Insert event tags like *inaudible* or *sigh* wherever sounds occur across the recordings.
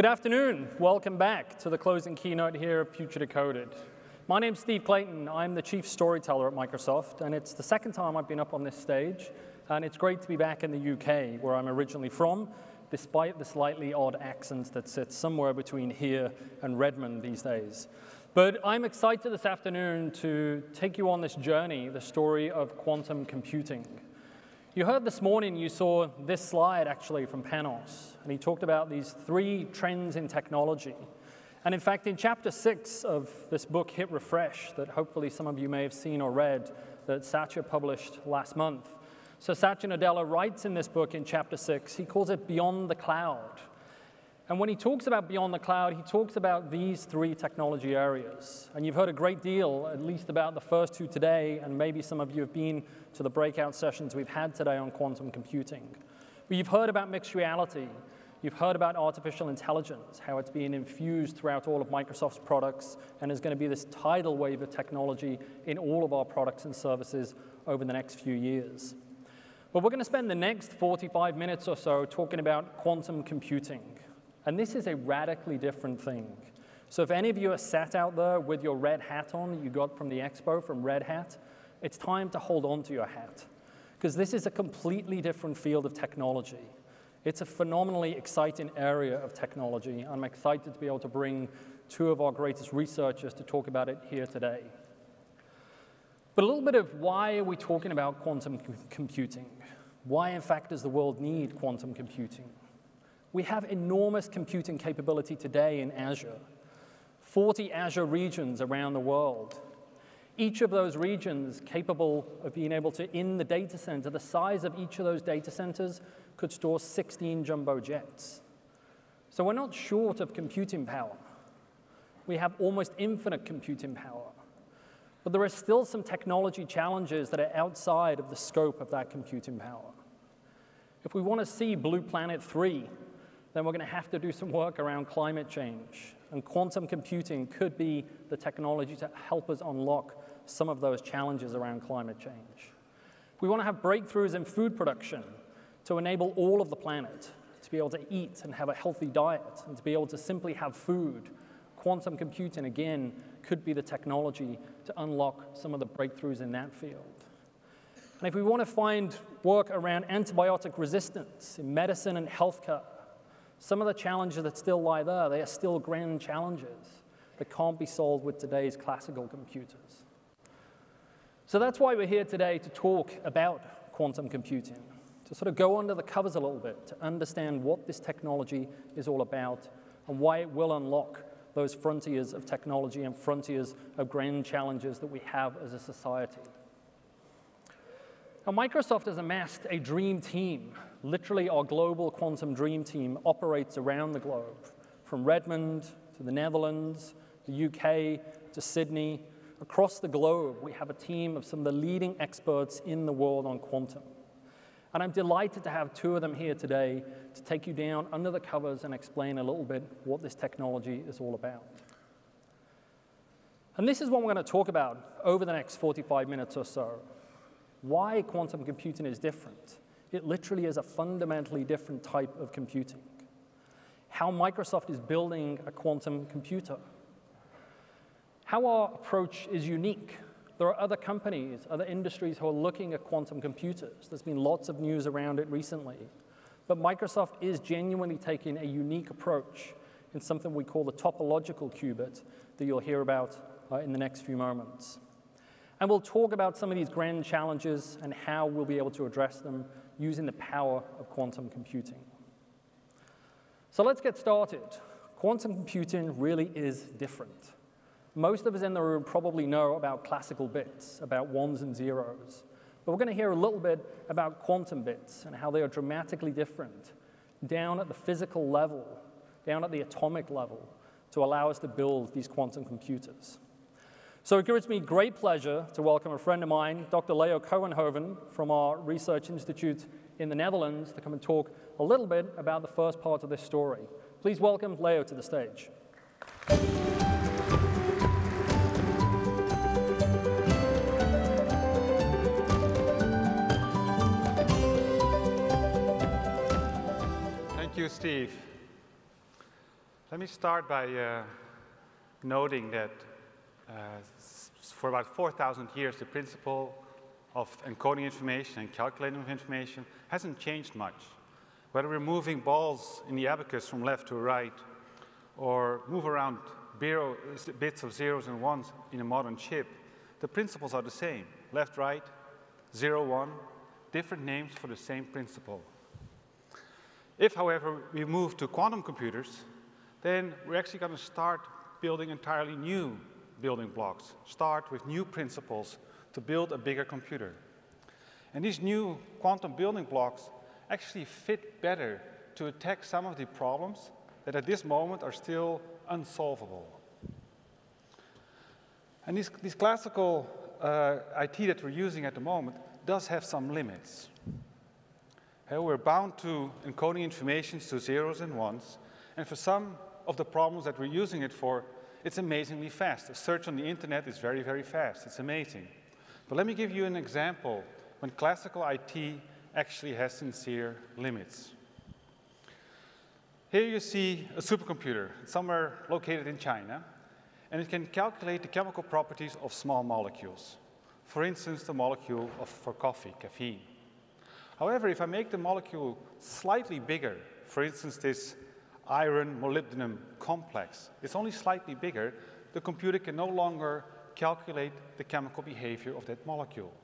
Good afternoon. Welcome back to the closing keynote here of Future Decoded. My name's Steve Clayton. I'm the chief storyteller at Microsoft, and it's the second time I've been up on this stage, and it's great to be back in the UK, where I'm originally from, despite the slightly odd accent that sits somewhere between here and Redmond these days. But I'm excited this afternoon to take you on this journey, the story of quantum computing. You heard this morning, you saw this slide actually from Panos, and he talked about these three trends in technology. And in fact, in chapter six of this book, Hit Refresh, that hopefully some of you may have seen or read, that Satya published last month. So Satya Nadella writes in this book in chapter six, he calls it Beyond the Cloud. And when he talks about beyond the cloud, he talks about these three technology areas. And you've heard a great deal, at least about the first two today, and maybe some of you have been to the breakout sessions we've had today on quantum computing. But you've heard about mixed reality. You've heard about artificial intelligence, how it's being infused throughout all of Microsoft's products and is going to be this tidal wave of technology in all of our products and services over the next few years. But we're going to spend the next 45 minutes or so talking about quantum computing. And this is a radically different thing. So if any of you are sat out there with your red hat on you got from the expo from Red Hat, it's time to hold on to your hat. Because this is a completely different field of technology. It's a phenomenally exciting area of technology. And I'm excited to be able to bring two of our greatest researchers to talk about it here today. But a little bit of why are we talking about quantum computing? Why, in fact, does the world need quantum computing? We have enormous computing capability today in Azure, 40 Azure regions around the world. Each of those regions capable of being able to, in the data center, the size of each of those data centers could store 16 jumbo jets. So we're not short of computing power. We have almost infinite computing power. But there are still some technology challenges that are outside of the scope of that computing power. If we want to see Blue Planet 3 then we're going to have to do some work around climate change. And quantum computing could be the technology to help us unlock some of those challenges around climate change. We want to have breakthroughs in food production to enable all of the planet to be able to eat and have a healthy diet and to be able to simply have food. Quantum computing, again, could be the technology to unlock some of the breakthroughs in that field. And if we want to find work around antibiotic resistance in medicine and healthcare, some of the challenges that still lie there, they are still grand challenges that can't be solved with today's classical computers. So that's why we're here today to talk about quantum computing, to sort of go under the covers a little bit, to understand what this technology is all about and why it will unlock those frontiers of technology and frontiers of grand challenges that we have as a society. Now, Microsoft has amassed a dream team Literally, our global quantum dream team operates around the globe, from Redmond to the Netherlands, the UK to Sydney. Across the globe, we have a team of some of the leading experts in the world on quantum. And I'm delighted to have two of them here today to take you down under the covers and explain a little bit what this technology is all about. And this is what we're going to talk about over the next 45 minutes or so. Why quantum computing is different it literally is a fundamentally different type of computing. How Microsoft is building a quantum computer. How our approach is unique. There are other companies, other industries who are looking at quantum computers. There's been lots of news around it recently. But Microsoft is genuinely taking a unique approach in something we call the topological qubit that you'll hear about uh, in the next few moments. And we'll talk about some of these grand challenges and how we'll be able to address them using the power of quantum computing. So let's get started. Quantum computing really is different. Most of us in the room probably know about classical bits, about ones and zeros. But we're going to hear a little bit about quantum bits and how they are dramatically different down at the physical level, down at the atomic level, to allow us to build these quantum computers. So it gives me great pleasure to welcome a friend of mine, Dr. Leo Kouwenhoven from our research institute in the Netherlands to come and talk a little bit about the first part of this story. Please welcome Leo to the stage. Steve. Let me start by uh, noting that uh, for about 4,000 years, the principle of encoding information and calculating information hasn't changed much. Whether we're moving balls in the abacus from left to right, or move around bits of zeros and ones in a modern chip, the principles are the same. Left, right, zero, one, different names for the same principle. If, however, we move to quantum computers, then we're actually going to start building entirely new building blocks, start with new principles to build a bigger computer. And these new quantum building blocks actually fit better to attack some of the problems that at this moment are still unsolvable. And this, classical uh, IT that we're using at the moment does have some limits. We're bound to encoding information to zeros and ones, and for some of the problems that we're using it for, it's amazingly fast. A search on the internet is very, very fast. It's amazing. But let me give you an example when classical IT actually has sincere limits. Here you see a supercomputer somewhere located in China, and it can calculate the chemical properties of small molecules. For instance, the molecule of, for coffee, caffeine. However, if I make the molecule slightly bigger, for instance, this iron molybdenum complex, it's only slightly bigger, the computer can no longer calculate the chemical behavior of that molecule.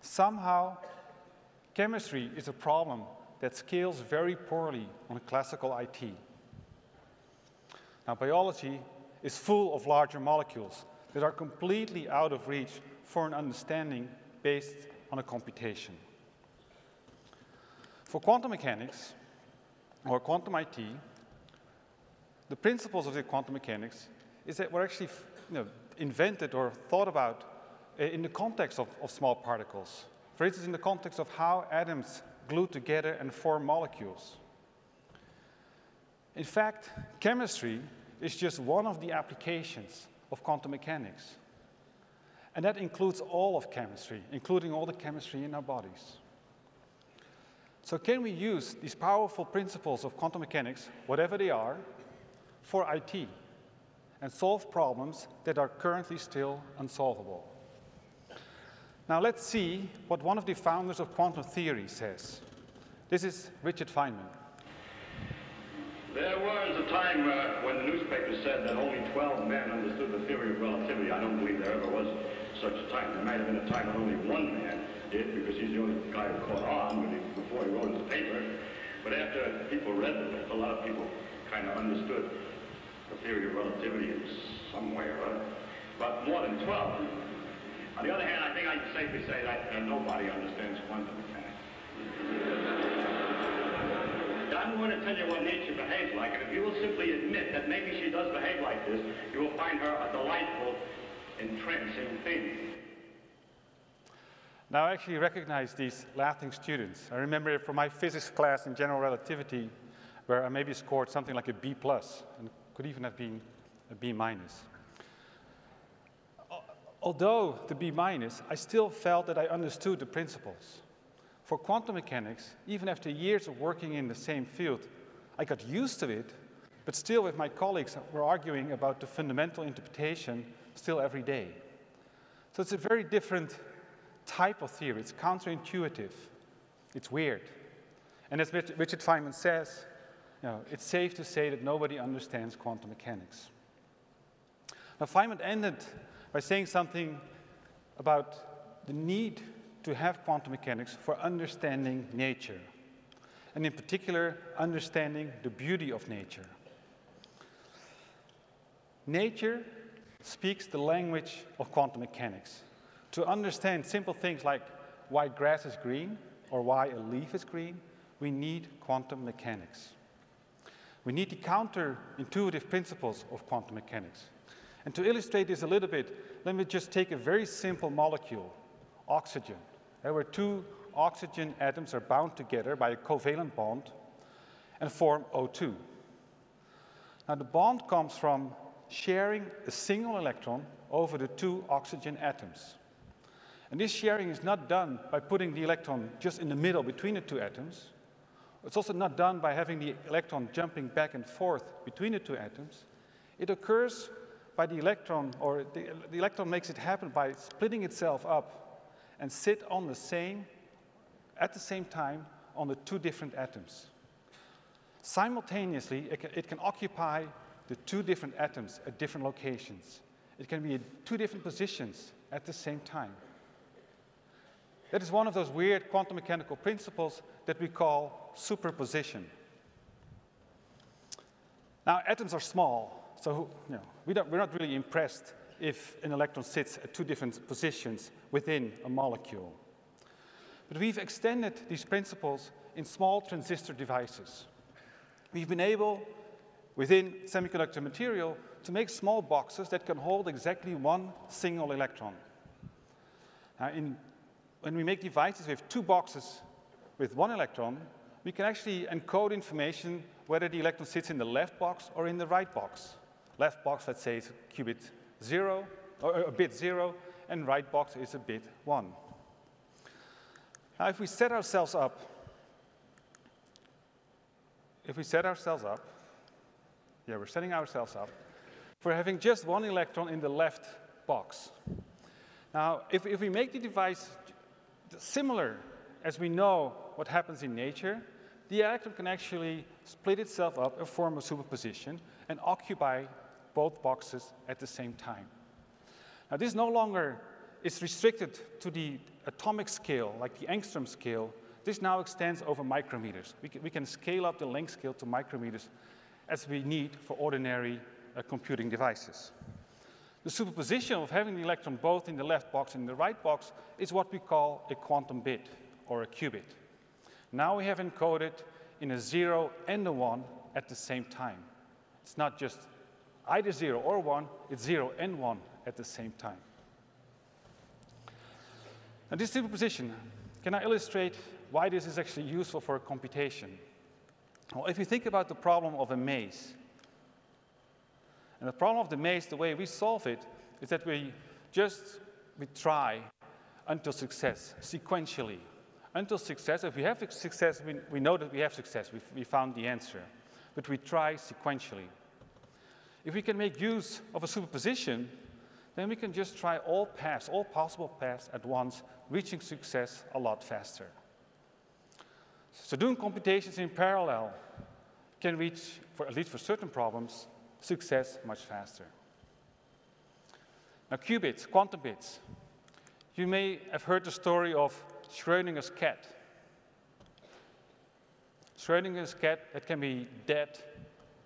Somehow, chemistry is a problem that scales very poorly on classical IT. Now, biology is full of larger molecules that are completely out of reach for an understanding based on a computation. For quantum mechanics, or quantum IT, the principles of the quantum mechanics is that we're actually you know, invented or thought about uh, in the context of, of small particles. For instance, in the context of how atoms glue together and form molecules. In fact, chemistry is just one of the applications of quantum mechanics. And that includes all of chemistry, including all the chemistry in our bodies. So can we use these powerful principles of quantum mechanics, whatever they are, for IT and solve problems that are currently still unsolvable? Now let's see what one of the founders of quantum theory says. This is Richard Feynman. There was a time uh, when the newspaper said that only 12 men understood the theory of relativity. I don't believe there ever was such a time. There might have been a time when only one did, because he's the only guy who caught on he, before he wrote his paper. But after people read it, a lot of people kind of understood the theory of relativity in some way or other. But more than 12 on the other hand, I think I can safely say that uh, nobody understands quantum mechanics. I'm going to tell you what nature behaves like, and if you will simply admit that maybe she does behave like this, you will find her a delightful, entrancing thing. Now, I actually recognize these laughing students. I remember it from my physics class in general relativity, where I maybe scored something like a B plus, and could even have been a B minus although the B minus, I still felt that I understood the principles. For quantum mechanics, even after years of working in the same field, I got used to it, but still with my colleagues, we're arguing about the fundamental interpretation still every day. So it's a very different type of theory. It's counterintuitive. It's weird. And as Richard Feynman says, you know, it's safe to say that nobody understands quantum mechanics. Now, Feynman ended by saying something about the need to have quantum mechanics for understanding nature, and in particular, understanding the beauty of nature. Nature speaks the language of quantum mechanics. To understand simple things like why grass is green or why a leaf is green, we need quantum mechanics. We need the counterintuitive principles of quantum mechanics. And to illustrate this a little bit, let me just take a very simple molecule, oxygen, where two oxygen atoms are bound together by a covalent bond and form O2. Now the bond comes from sharing a single electron over the two oxygen atoms. And this sharing is not done by putting the electron just in the middle between the two atoms. It's also not done by having the electron jumping back and forth between the two atoms. It occurs by the electron, or the, the electron makes it happen by splitting itself up and sit on the same, at the same time, on the two different atoms. Simultaneously, it can, it can occupy the two different atoms at different locations. It can be in two different positions at the same time. That is one of those weird quantum mechanical principles that we call superposition. Now, atoms are small, so you know, we are not really impressed if an electron sits at two different positions within a molecule. But we've extended these principles in small transistor devices. We've been able, within semiconductor material, to make small boxes that can hold exactly one single electron. Now, in, when we make devices with two boxes with one electron, we can actually encode information whether the electron sits in the left box or in the right box. Left box, let's say, is qubit 0, or a bit 0, and right box is a bit 1. Now, if we set ourselves up, if we set ourselves up, yeah, we're setting ourselves up for having just one electron in the left box. Now, if, if we make the device similar as we know what happens in nature, the electron can actually split itself up and form a superposition and occupy both boxes at the same time. Now, this no longer is restricted to the atomic scale, like the angstrom scale. This now extends over micrometers. We can, we can scale up the length scale to micrometers as we need for ordinary uh, computing devices. The superposition of having the electron both in the left box and the right box is what we call a quantum bit or a qubit. Now we have encoded in a zero and a one at the same time. It's not just either zero or one, it's zero and one at the same time. Now this superposition, can I illustrate why this is actually useful for computation? Well, if you think about the problem of a maze, and the problem of the maze, the way we solve it, is that we just we try until success, sequentially. Until success, if we have success, we, we know that we have success, we, we found the answer. But we try sequentially. If we can make use of a superposition, then we can just try all paths, all possible paths at once, reaching success a lot faster. So doing computations in parallel can reach, for, at least for certain problems, success much faster. Now qubits, quantum bits. You may have heard the story of Schrodinger's cat. Schrodinger's cat that can be dead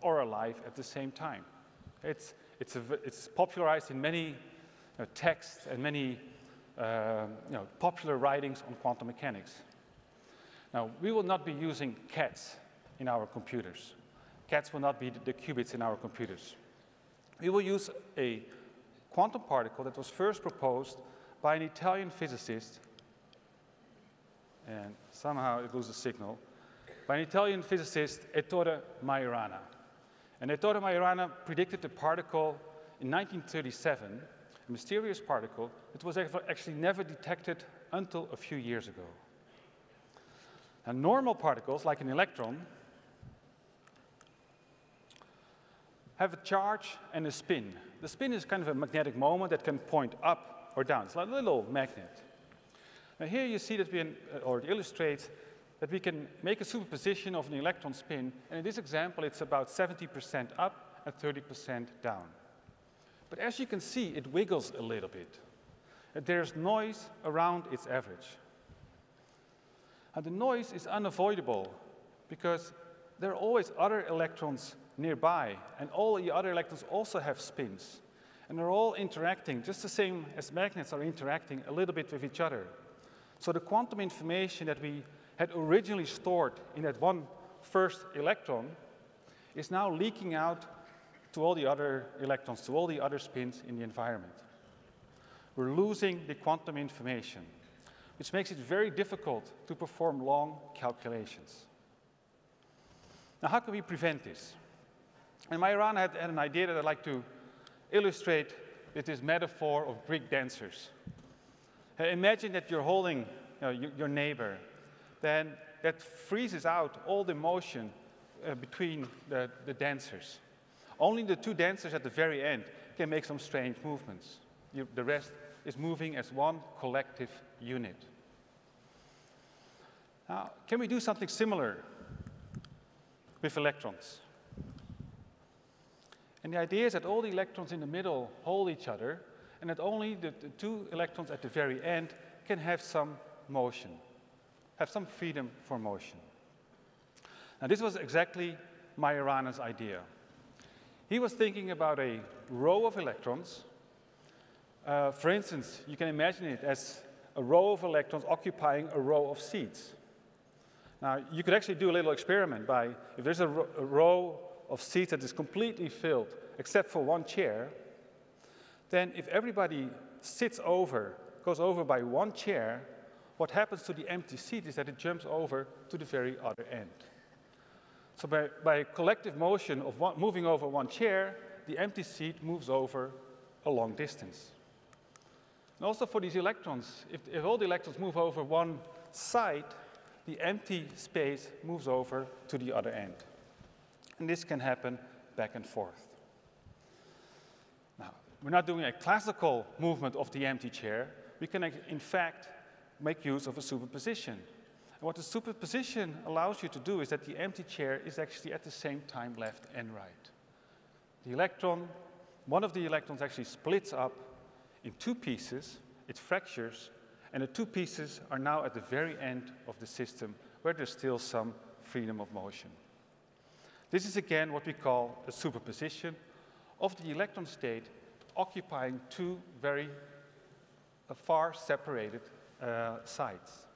or alive at the same time. It's, it's, a, it's popularized in many you know, texts and many uh, you know, popular writings on quantum mechanics. Now, we will not be using cats in our computers. Cats will not be the qubits in our computers. We will use a quantum particle that was first proposed by an Italian physicist, and somehow it loses signal, by an Italian physicist, Ettore Majorana. And Ettore Majorana predicted the particle in 1937, a mysterious particle that was actually never detected until a few years ago. And normal particles, like an electron, have a charge and a spin. The spin is kind of a magnetic moment that can point up or down. It's like a little magnet. Now here you see that we, can, or it illustrates that we can make a superposition of an electron spin, and in this example it's about 70% up and 30% down. But as you can see, it wiggles a little bit. And there's noise around its average. And the noise is unavoidable because there are always other electrons nearby, and all the other electrons also have spins. And they're all interacting, just the same as magnets are interacting a little bit with each other. So the quantum information that we had originally stored in that one first electron is now leaking out to all the other electrons, to all the other spins in the environment. We're losing the quantum information, which makes it very difficult to perform long calculations. Now, how can we prevent this? And Majorana had, had an idea that I'd like to illustrate with this metaphor of Greek dancers. Uh, imagine that you're holding you know, your neighbor. Then that freezes out all the motion uh, between the, the dancers. Only the two dancers at the very end can make some strange movements. You, the rest is moving as one collective unit. Now, can we do something similar with electrons? And the idea is that all the electrons in the middle hold each other, and that only the, the two electrons at the very end can have some motion, have some freedom for motion. Now, this was exactly Majorana's idea. He was thinking about a row of electrons. Uh, for instance, you can imagine it as a row of electrons occupying a row of seats. Now, you could actually do a little experiment by, if there's a, ro a row of seats that is completely filled, except for one chair, then if everybody sits over, goes over by one chair, what happens to the empty seat is that it jumps over to the very other end. So by, by collective motion of one, moving over one chair, the empty seat moves over a long distance. And also for these electrons, if, if all the electrons move over one side, the empty space moves over to the other end. And this can happen back and forth. Now, we're not doing a classical movement of the empty chair. We can, in fact, make use of a superposition. And what the superposition allows you to do is that the empty chair is actually at the same time left and right. The electron, one of the electrons actually splits up in two pieces, it fractures, and the two pieces are now at the very end of the system where there's still some freedom of motion. This is again what we call a superposition of the electron state occupying two very uh, far separated uh, sites.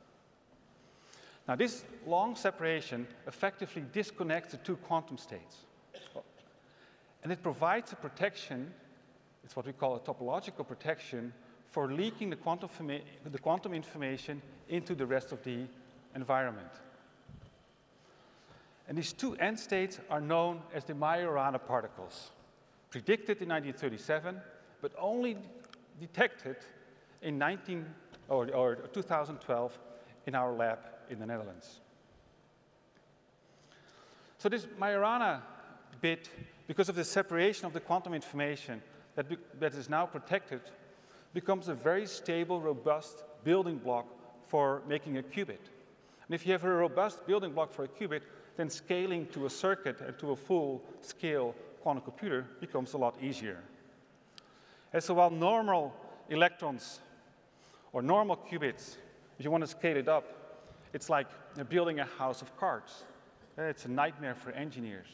Now this long separation effectively disconnects the two quantum states. And it provides a protection, it's what we call a topological protection for leaking the quantum, the quantum information into the rest of the environment. And these two end states are known as the Majorana particles, predicted in 1937, but only detected in 19, or, or 2012 in our lab in the Netherlands. So this Majorana bit, because of the separation of the quantum information that, that is now protected becomes a very stable, robust building block for making a qubit. And if you have a robust building block for a qubit, then scaling to a circuit and to a full scale quantum computer becomes a lot easier. And so while normal electrons or normal qubits, if you want to scale it up, it's like building a house of cards. It's a nightmare for engineers.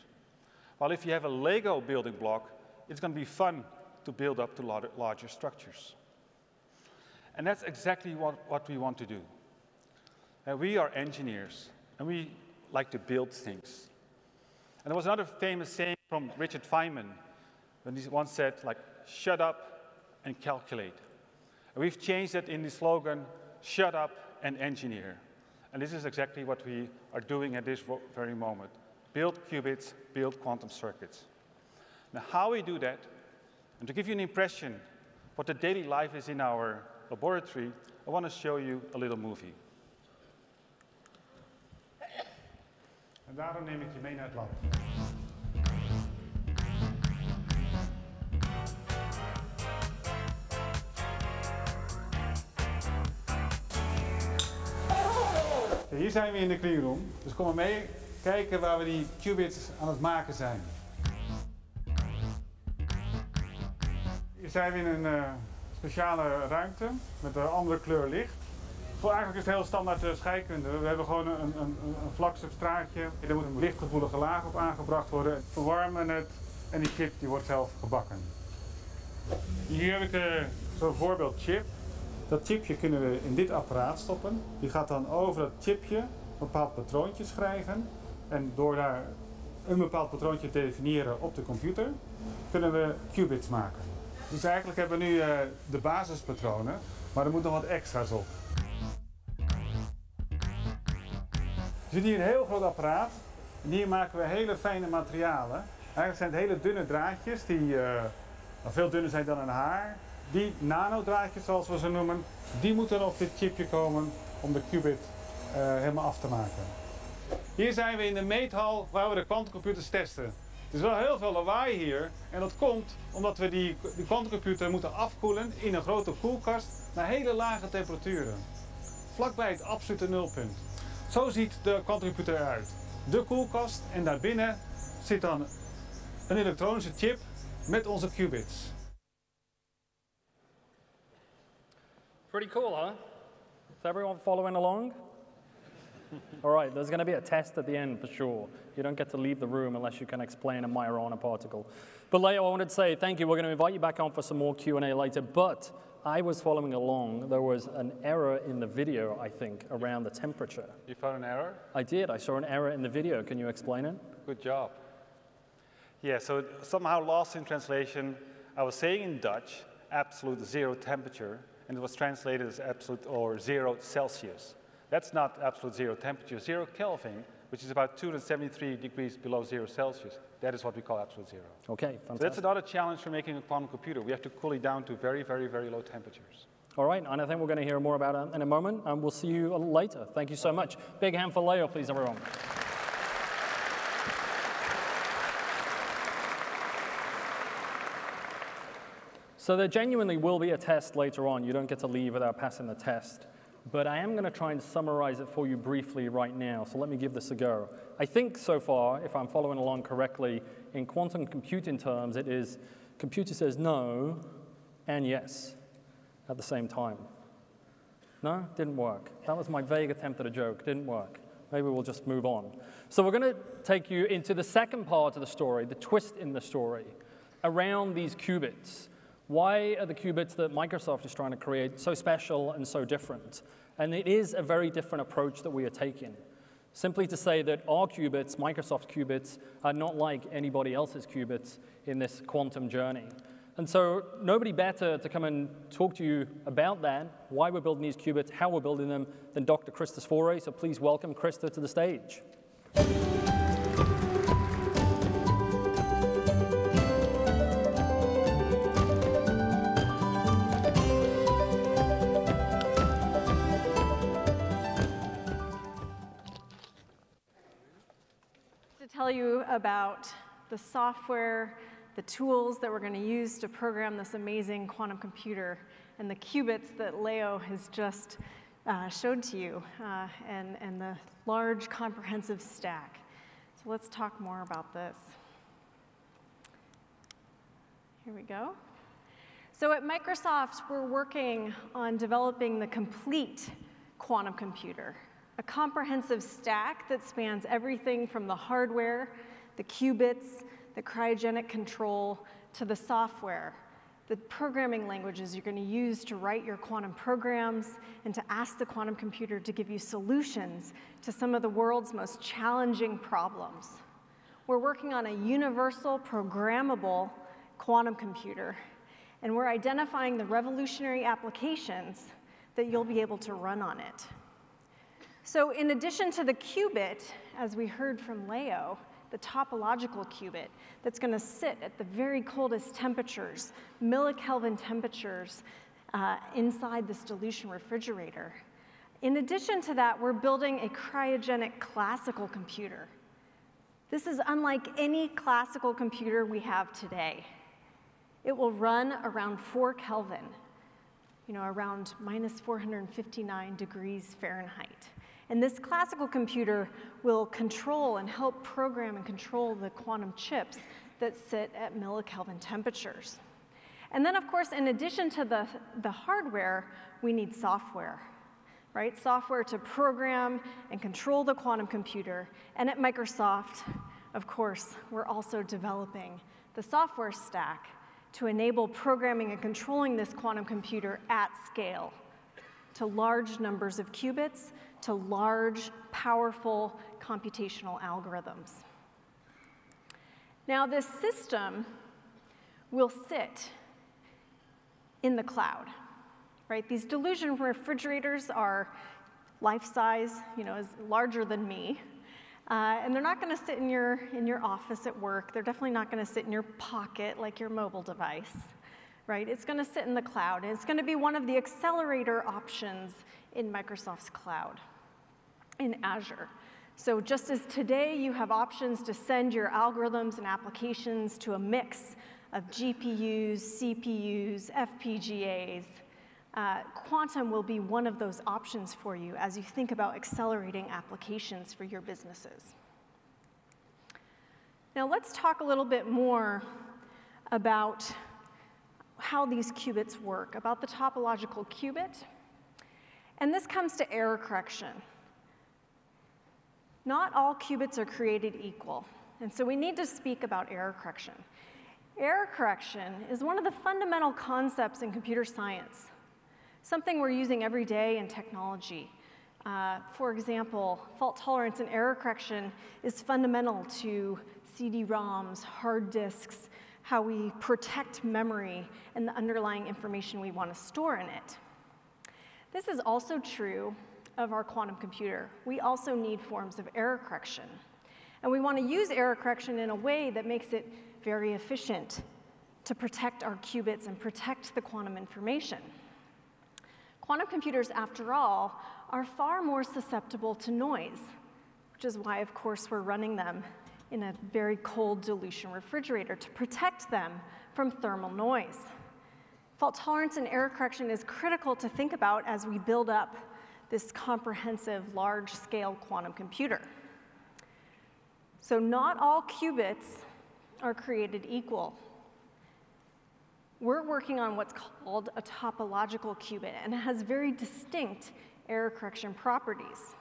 While if you have a Lego building block, it's going to be fun to build up to larger structures. And that's exactly what, what we want to do. Uh, we are engineers, and we like to build things. And there was another famous saying from Richard Feynman, when he once said, like, shut up and calculate. And we've changed that in the slogan, shut up and engineer. And this is exactly what we are doing at this very moment. Build qubits, build quantum circuits. Now, how we do that, and to give you an impression what the daily life is in our laboratory, I want to show you a little movie. En daarom neem ik je mee naar het lab. Hier zijn we in de cleanroom, dus kom maar mee kijken waar we die qubits aan het maken zijn. Hier zijn we in een uh, speciale ruimte met een andere kleur licht. Voor eigenlijk is het heel standaard uh, scheikunde. We hebben gewoon een, een, een, vlak substraatje. Er moet een lichtgevoelige laag op aangebracht worden. Verwarmen het en die chip die wordt zelf gebakken. Hier heb ik uh, zo'n voorbeeld chip. Dat chipje kunnen we in dit apparaat stoppen. Die gaat dan over dat chipje een bepaald patroontje schrijven. En door daar een bepaald patroontje te definiëren op de computer, kunnen we qubits maken. Dus eigenlijk hebben we nu uh, de basispatronen, maar er moet nog wat extra's op. Zien hier een heel groot apparaat. Hier maken we hele fijne materialen. Eigenlijk zijn het hele dunne draadjes die uh, veel dunner zijn dan een haar. Die nanodraadjes zoals we ze noemen, die moeten op dit chipje komen om de qubit eh, helemaal af te maken. Hier zijn we in de meethal waar we de quantumcomputers testen. Er is wel heel veel lawaai hier en dat komt omdat we die, quantumcomputer moeten afkoelen in een grote koelkast naar hele lage temperaturen. Vlakbij het absolute nulpunt. Zo ziet de quantumcomputer eruit. De koelkast en daarbinnen zit dan een elektronische chip met onze qubits. Pretty cool, huh? Is everyone following along? All right, there's going to be a test at the end for sure. You don't get to leave the room unless you can explain a Majorana particle. But Leo, I wanted to say thank you. We're going to invite you back on for some more Q&A later. But I was following along. There was an error in the video, I think, around the temperature. You found an error? I did. I saw an error in the video. Can you explain it? Good job. Yeah, so somehow lost in translation. I was saying in Dutch, absolute zero temperature, and it was translated as absolute or zero Celsius. That's not absolute zero temperature. Zero Kelvin, which is about 273 degrees below zero Celsius, that is what we call absolute zero. Okay, So that's another challenge for making a quantum computer. We have to cool it down to very, very, very low temperatures. All right, and I think we're going to hear more about it in a moment, and we'll see you later. Thank you so much. Big hand for Leo, please, everyone. So there genuinely will be a test later on. You don't get to leave without passing the test. But I am going to try and summarize it for you briefly right now. So let me give this a go. I think so far, if I'm following along correctly, in quantum computing terms, it is computer says no and yes at the same time. No, didn't work. That was my vague attempt at a joke. Didn't work. Maybe we'll just move on. So we're going to take you into the second part of the story, the twist in the story, around these qubits. Why are the qubits that Microsoft is trying to create so special and so different? And it is a very different approach that we are taking. Simply to say that our qubits, Microsoft qubits, are not like anybody else's qubits in this quantum journey. And so nobody better to come and talk to you about that, why we're building these qubits, how we're building them, than Dr. Krysta Svore. So please welcome Krysta to the stage. Tell you about the software, the tools that we're going to use to program this amazing quantum computer, and the qubits that Leo has just uh, showed to you, uh, and, and the large comprehensive stack. So let's talk more about this. Here we go. So at Microsoft, we're working on developing the complete quantum computer, a comprehensive stack that spans everything from the hardware, the qubits, the cryogenic control, to the software, the programming languages you're going to use to write your quantum programs and to ask the quantum computer to give you solutions to some of the world's most challenging problems. We're working on a universal programmable quantum computer, and we're identifying the revolutionary applications that you'll be able to run on it. So in addition to the qubit, as we heard from Leo, the topological qubit that's going to sit at the very coldest temperatures, millikelvin temperatures, uh, inside this dilution refrigerator. In addition to that, we're building a cryogenic classical computer. This is unlike any classical computer we have today. It will run around 4 Kelvin, you know, around minus 459 degrees Fahrenheit. And this classical computer will control and help program and control the quantum chips that sit at millikelvin temperatures. And then, of course, in addition to the, the hardware, we need software, right? Software to program and control the quantum computer. And at Microsoft, of course, we're also developing the software stack to enable programming and controlling this quantum computer at scale to large numbers of qubits, to large, powerful computational algorithms. Now, this system will sit in the cloud, right? These dilution refrigerators are life-size, you know, is larger than me. Uh, and they're not going to sit in your, in your office at work. They're definitely not going to sit in your pocket like your mobile device, right? It's going to sit in the cloud. And it's going to be one of the accelerator options in Microsoft's cloud. in Azure. So just as today you have options to send your algorithms and applications to a mix of GPUs, CPUs, FPGAs, uh, quantum will be one of those options for you as you think about accelerating applications for your businesses. Now let's talk a little bit more about how these qubits work, about the topological qubit. And this comes to error correction. Not all qubits are created equal. And so we need to speak about error correction. Error correction is one of the fundamental concepts in computer science, something we're using every day in technology. Uh, for example, fault tolerance and error correction is fundamental to CD-ROMs, hard disks, how we protect memory and the underlying information we want to store in it. This is also true of our quantum computer. We also need forms of error correction. And we want to use error correction in a way that makes it very efficient to protect our qubits and protect the quantum information. Quantum computers, after all, are far more susceptible to noise, which is why, of course, we're running them in a very cold dilution refrigerator to protect them from thermal noise. Fault tolerance and error correction is critical to think about as we build up this comprehensive large-scale quantum computer. So not all qubits are created equal. We're working on what's called a topological qubit, and it has very distinct error correction properties.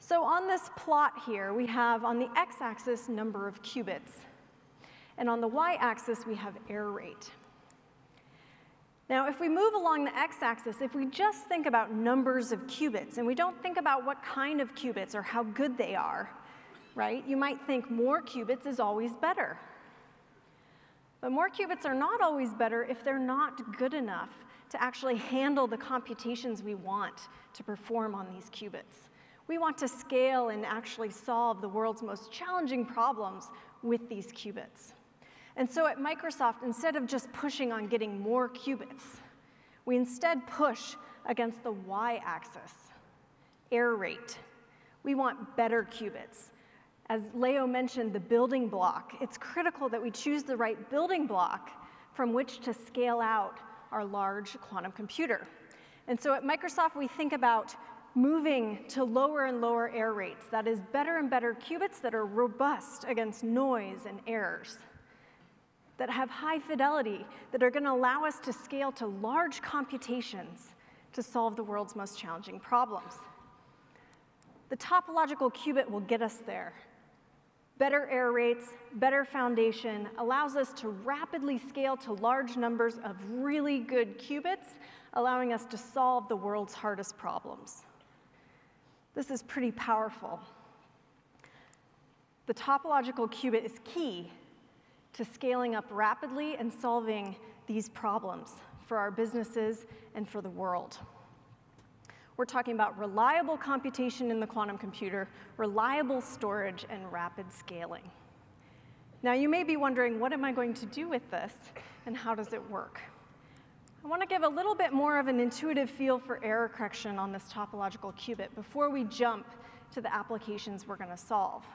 So on this plot here, we have on the x-axis number of qubits. And on the y-axis, we have error rate. Now, if we move along the x-axis, if we just think about numbers of qubits, and we don't think about what kind of qubits or how good they are, right? You might think more qubits is always better. But more qubits are not always better if they're not good enough to actually handle the computations we want to perform on these qubits. We want to scale and actually solve the world's most challenging problems with these qubits. And so at Microsoft, instead of just pushing on getting more qubits, we instead push against the y-axis, error rate. We want better qubits. As Leo mentioned, the building block, it's critical that we choose the right building block from which to scale out our large quantum computer. And so at Microsoft, we think about moving to lower and lower error rates. That is better and better qubits that are robust against noise and errors, that have high fidelity, that are going to allow us to scale to large computations to solve the world's most challenging problems. The topological qubit will get us there. Better error rates, better foundation, allows us to rapidly scale to large numbers of really good qubits, allowing us to solve the world's hardest problems. This is pretty powerful. The topological qubit is key to scaling up rapidly and solving these problems for our businesses and for the world. We're talking about reliable computation in the quantum computer, reliable storage, and rapid scaling. Now, you may be wondering, what am I going to do with this, and how does it work? I want to give a little bit more of an intuitive feel for error correction on this topological qubit before we jump to the applications we're going to solve.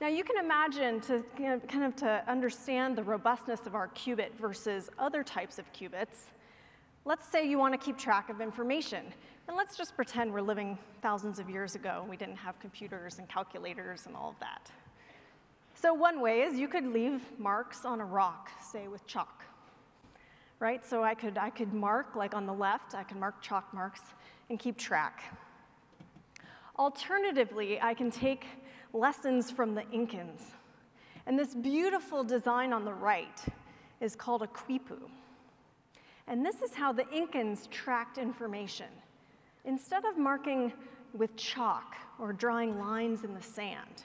Now you can imagine to you know, kind of to understand the robustness of our qubit versus other types of qubits, let's say you want to keep track of information. And let's just pretend we're living thousands of years ago and we didn't have computers and calculators and all of that. So one way is you could leave marks on a rock, say with chalk right? So I could, I could mark, like on the left, I could mark chalk marks and keep track. Alternatively, I can take lessons from the Incans. And this beautiful design on the right is called a quipu. And this is how the Incans tracked information. Instead of marking with chalk or drawing lines in the sand,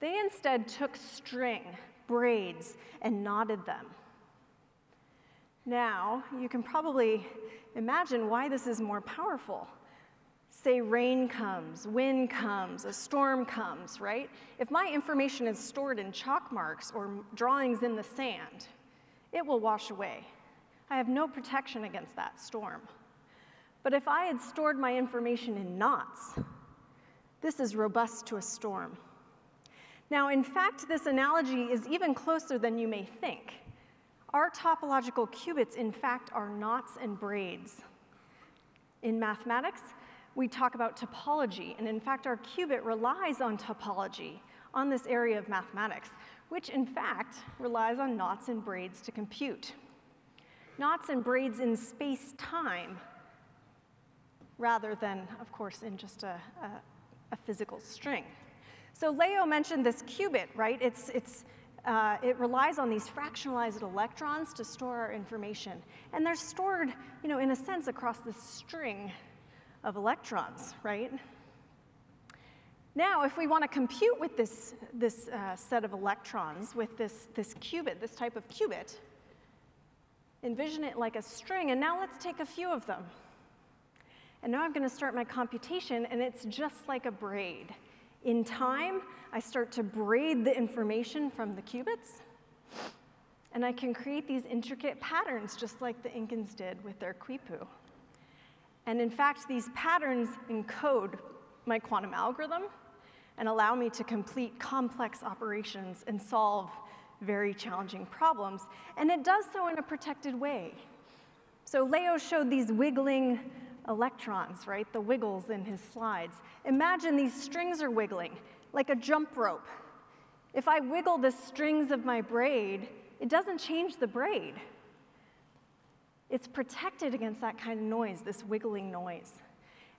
they instead took string, braids, and knotted them. Now, you can probably imagine why this is more powerful. Say rain comes, wind comes, a storm comes, right? If my information is stored in chalk marks or drawings in the sand, it will wash away. I have no protection against that storm. But if I had stored my information in knots, This is robust to a storm. Now, in fact, this analogy is even closer than you may think. Our topological qubits, in fact, are knots and braids. In mathematics, we talk about topology, and in fact, our qubit relies on topology, on this area of mathematics, which in fact relies on knots and braids to compute. Knots and braids in space-time, rather than, of course, in just a, a, a physical string. So Leo mentioned this qubit, right? It's, it's, uh, it relies on these fractionalized electrons to store our information. And they're stored, you know, in a sense, across this string of electrons, right? Now, if we want to compute with this, this uh, set of electrons, with this, this qubit, this type of qubit, envision it like a string, and now let's take a few of them. And now I'm going to start my computation, and it's just like a braid. In time, I start to braid the information from the qubits, and I can create these intricate patterns just like the Incans did with their quipu. And in fact, these patterns encode my quantum algorithm and allow me to complete complex operations and solve very challenging problems. And it does so in a protected way. So Leo showed these wiggling electrons, right? The wiggles in his slides. Imagine these strings are wiggling, like a jump rope. If I wiggle the strings of my braid, it doesn't change the braid. It's protected against that kind of noise, this wiggling noise.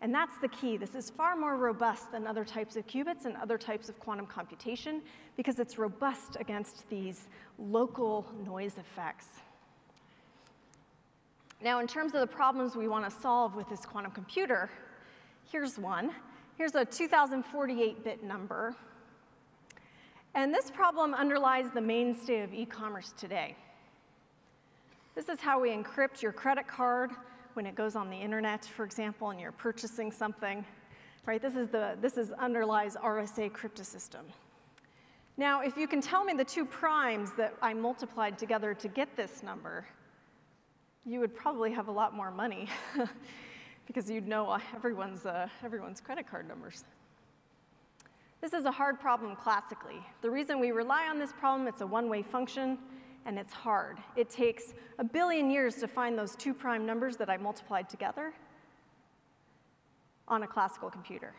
And that's the key. This is far more robust than other types of qubits and other types of quantum computation because it's robust against these local noise effects. Now, in terms of the problems we want to solve with this quantum computer, here's one. Here's a 2048-bit number. And this problem underlies the mainstay of e-commerce today. This is how we encrypt your credit card when it goes on the internet, for example, and you're purchasing something. Right? This is the this is underlies RSA cryptosystem. Now, if you can tell me the two primes that I multiplied together to get this number, you would probably have a lot more money *laughs* because you'd know everyone's, uh, everyone's credit card numbers. This is a hard problem classically. The reason we rely on this problem, it's a one-way function, and it's hard. It takes a billion years to find those two prime numbers that I multiplied together on a classical computer.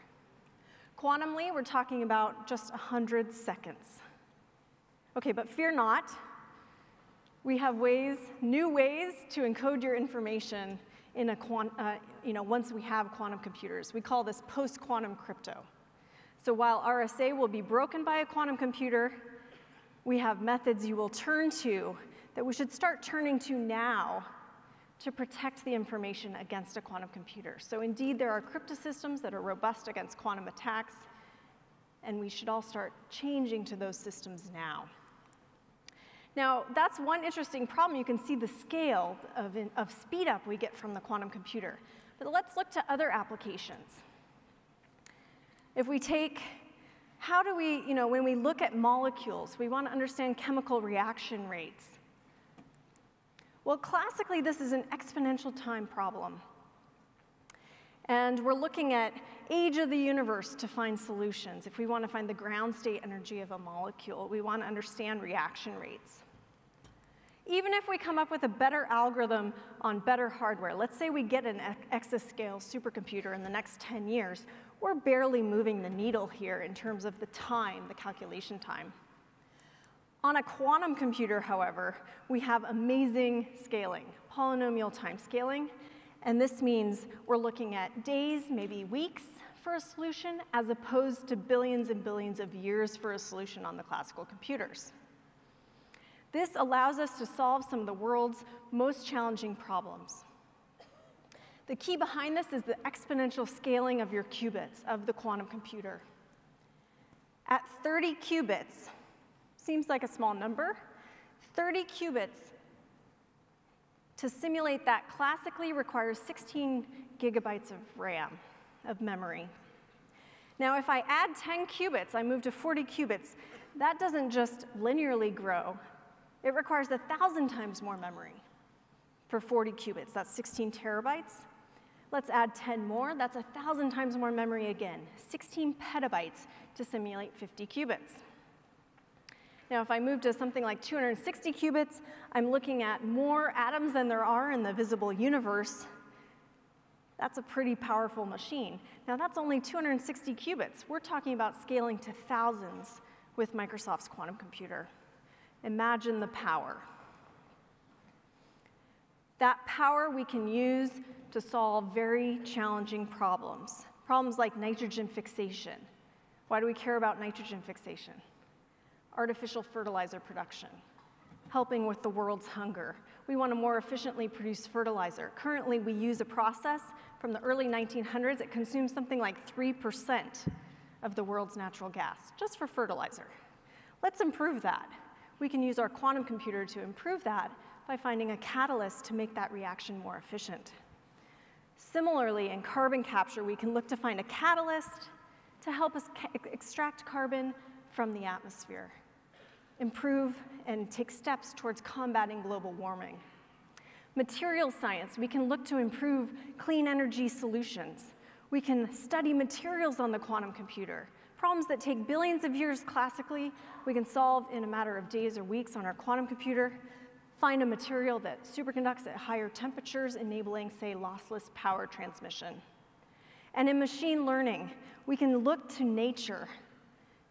Quantumly, we're talking about just 100 seconds. Okay, but fear not, we have ways, new ways to encode your information in a quant, uh, you know, once we have quantum computers. We call this post-quantum crypto. So while RSA will be broken by a quantum computer, we have methods you will turn to that we should start turning to now to protect the information against a quantum computer. So indeed, there are cryptosystems that are robust against quantum attacks, and we should all start changing to those systems now. Now, that's one interesting problem. You can see the scale of, of speed up we get from the quantum computer. But let's look to other applications. If we take, how do we, you know, when we look at molecules, we want to understand chemical reaction rates. Well, classically, this is an exponential time problem. And we're looking at age of the universe to find solutions. If we want to find the ground state energy of a molecule, we want to understand reaction rates. Even if we come up with a better algorithm on better hardware, let's say we get an exascale supercomputer in the next 10 years, we're barely moving the needle here in terms of the time, the calculation time. On a quantum computer, however, we have amazing scaling, polynomial time scaling, and this means we're looking at days, maybe weeks for a solution, as opposed to billions and billions of years for a solution on the classical computers. This allows us to solve some of the world's most challenging problems. The key behind this is the exponential scaling of your qubits of the quantum computer. At 30 qubits, seems like a small number, 30 qubits to simulate that classically requires 16 gigabytes of RAM, of memory. Now, if I add 10 qubits, I move to 40 qubits, that doesn't just linearly grow, it requires a 1,000 times more memory for 40 qubits. That's 16 terabytes. Let's add 10 more. That's 1,000 times more memory again, 16 petabytes to simulate 50 qubits. Now, if I move to something like 260 qubits, I'm looking at more atoms than there are in the visible universe. That's a pretty powerful machine. Now, that's only 260 qubits. We're talking about scaling to thousands with Microsoft's quantum computer. Imagine the power. That power we can use to solve very challenging problems. Problems like nitrogen fixation. Why do we care about nitrogen fixation? Artificial fertilizer production, helping with the world's hunger. We want to more efficiently produce fertilizer. Currently, we use a process from the early 1900s. It consumes something like 3% of the world's natural gas, just for fertilizer. Let's improve that. We can use our quantum computer to improve that by finding a catalyst to make that reaction more efficient. Similarly, in carbon capture, we can look to find a catalyst to help us extract carbon from the atmosphere, improve and take steps towards combating global warming. Material science, we can look to improve clean energy solutions. We can study materials on the quantum computer. Problems that take billions of years classically, we can solve in a matter of days or weeks on our quantum computer find a material that superconducts at higher temperatures, enabling, say, lossless power transmission. And in machine learning, we can look to nature,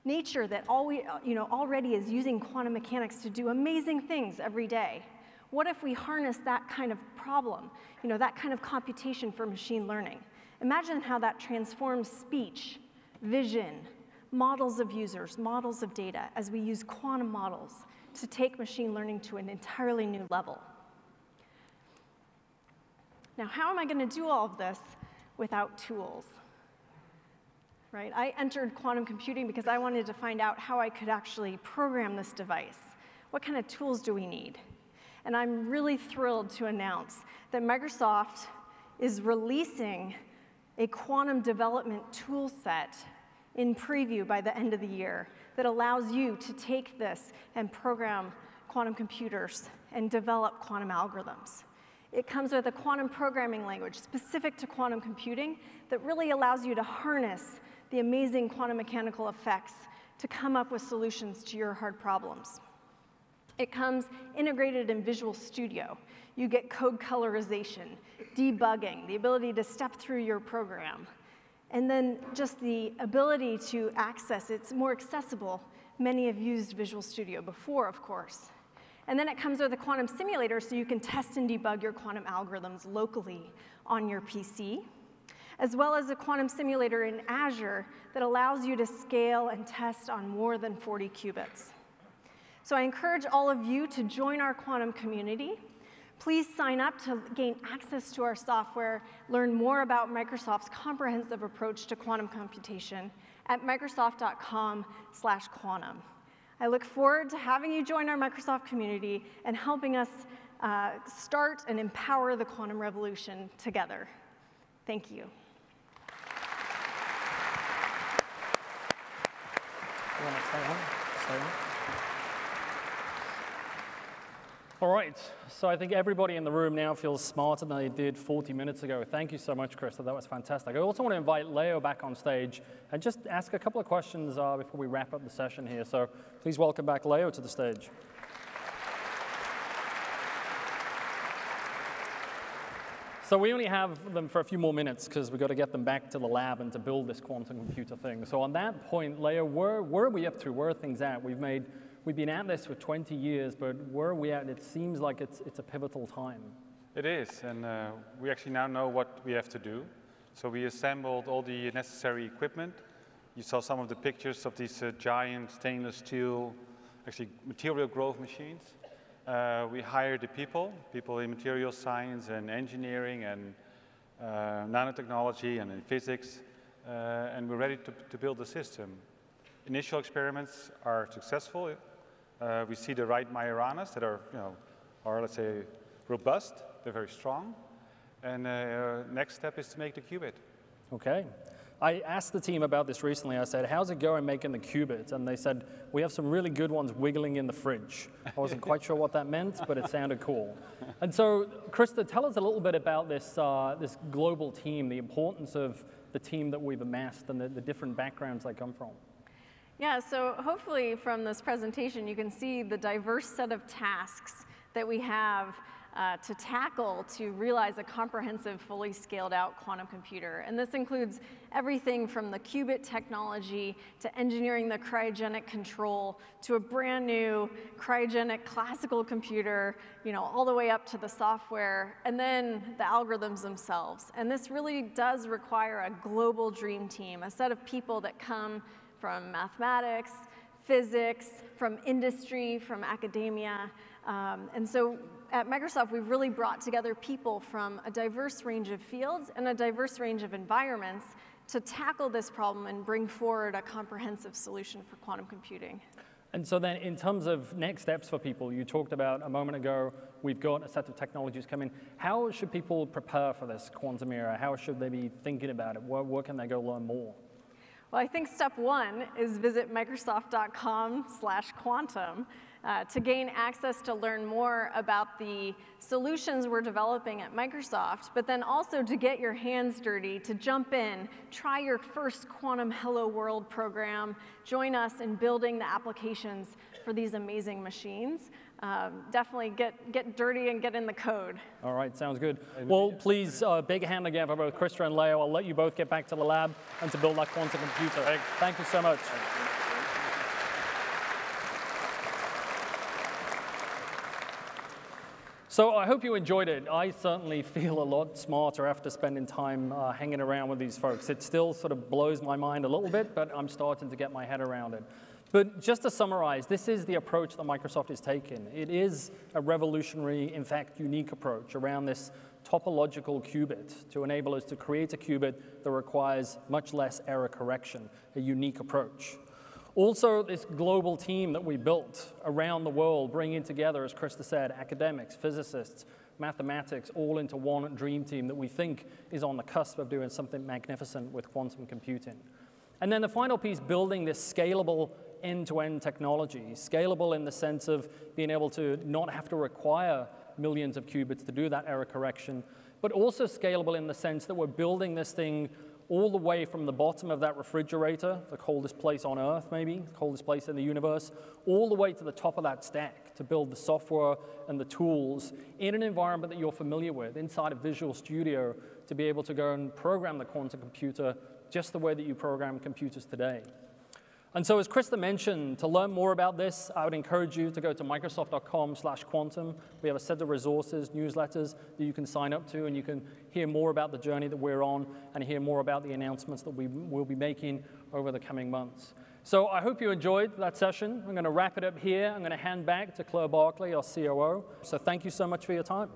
nature that always, you know, already is using quantum mechanics to do amazing things every day. What if we harness that kind of problem, you know, that kind of computation for machine learning? Imagine how that transforms speech, vision, models of users, models of data as we use quantum models to take machine learning to an entirely new level. Now, how am I going to do all of this without tools? Right? I entered quantum computing because I wanted to find out how I could actually program this device. What kind of tools do we need? And I'm really thrilled to announce that Microsoft is releasing a quantum development tool set in preview by the end of the year that allows you to take this and program quantum computers and develop quantum algorithms. It comes with a quantum programming language specific to quantum computing that really allows you to harness the amazing quantum mechanical effects to come up with solutions to your hard problems. It comes integrated in Visual Studio. You get code colorization, debugging, the ability to step through your program, and then just the ability to access, it's more accessible. Many have used Visual Studio before, of course. And then it comes with a quantum simulator so you can test and debug your quantum algorithms locally on your PC, as well as a quantum simulator in Azure that allows you to scale and test on more than 40 qubits. So I encourage all of you to join our quantum community. Please sign up to gain access to our software, learn more about Microsoft's comprehensive approach to quantum computation at microsoft.com slash quantum. I look forward to having you join our Microsoft community and helping us uh, start and empower the quantum revolution together. Thank you. You want to stay on? Stay on. All right, so I think everybody in the room now feels smarter than they did 40 minutes ago. Thank you so much, Chris. That was fantastic. I also want to invite Leo back on stage and just ask a couple of questions uh, before we wrap up the session here. So please welcome back Leo to the stage. So we only have them for a few more minutes because we've got to get them back to the lab and to build this quantum computer thing. So on that point, Leo, where, where are we up to? Where are things at? We've made We've been at this for 20 years, but where are we at? It seems like it's, it's a pivotal time. It is, and uh, we actually now know what we have to do. So we assembled all the necessary equipment. You saw some of the pictures of these uh, giant stainless steel, actually material growth machines. Uh, we hired the people, people in material science and engineering and uh, nanotechnology and in physics, uh, and we're ready to, to build the system. Initial experiments are successful. Uh, we see the right Majoranas that are, you know, are let's say robust. They're very strong. And uh, next step is to make the qubit. Okay. I asked the team about this recently. I said, how's it going making the qubits? And they said, we have some really good ones wiggling in the fridge. I wasn't quite sure what that meant, but it sounded cool. And so, Krysta, tell us a little bit about this, uh, this global team, the importance of the team that we've amassed and the, the different backgrounds they come from. Yeah, so hopefully from this presentation, you can see the diverse set of tasks that we have uh, to tackle to realize a comprehensive, fully scaled out quantum computer. And this includes everything from the qubit technology to engineering the cryogenic control to a brand new cryogenic classical computer, you know, all the way up to the software and then the algorithms themselves. And this really does require a global dream team, a set of people that come from mathematics, physics, from industry, from academia. Um, and so at Microsoft, we've really brought together people from a diverse range of fields and a diverse range of environments to tackle this problem and bring forward a comprehensive solution for quantum computing. And so then in terms of next steps for people, you talked about a moment ago, we've got a set of technologies coming. How should people prepare for this quantum era? How should they be thinking about it? Where, where can they go learn more? Well, I think step one is visit microsoft.com slash quantum uh, to gain access to learn more about the solutions we're developing at Microsoft, but then also to get your hands dirty, to jump in, try your first Quantum Hello World program, join us in building the applications for these amazing machines. Um, definitely get, get dirty and get in the code. All right, sounds good. Well, please, uh, big hand again for both Krysta and Leo. I'll let you both get back to the lab and to build that quantum computer. Thank you so much. So I hope you enjoyed it. I certainly feel a lot smarter after spending time uh, hanging around with these folks. It still sort of blows my mind a little bit, but I'm starting to get my head around it. But just to summarize, this is the approach that Microsoft is taking. It is a revolutionary, in fact, unique approach around this topological qubit to enable us to create a qubit that requires much less error correction, a unique approach. Also, this global team that we built around the world, bringing together, as Krysta said, academics, physicists, mathematics, all into one dream team that we think is on the cusp of doing something magnificent with quantum computing. And then the final piece, building this scalable end-to-end technology, scalable in the sense of being able to not have to require millions of qubits to do that error correction, but also scalable in the sense that we're building this thing all the way from the bottom of that refrigerator, the coldest place on Earth, maybe, the coldest place in the universe, all the way to the top of that stack to build the software and the tools in an environment that you're familiar with, inside of Visual Studio, to be able to go and program the quantum computer just the way that you program computers today. And so as Krysta mentioned, to learn more about this, I would encourage you to go to microsoft.com slash quantum. We have a set of resources, newsletters that you can sign up to, and you can hear more about the journey that we're on and hear more about the announcements that we will be making over the coming months. So I hope you enjoyed that session. I'm going to wrap it up here. I'm going to hand back to Clare Barclay, our COO. So thank you so much for your time.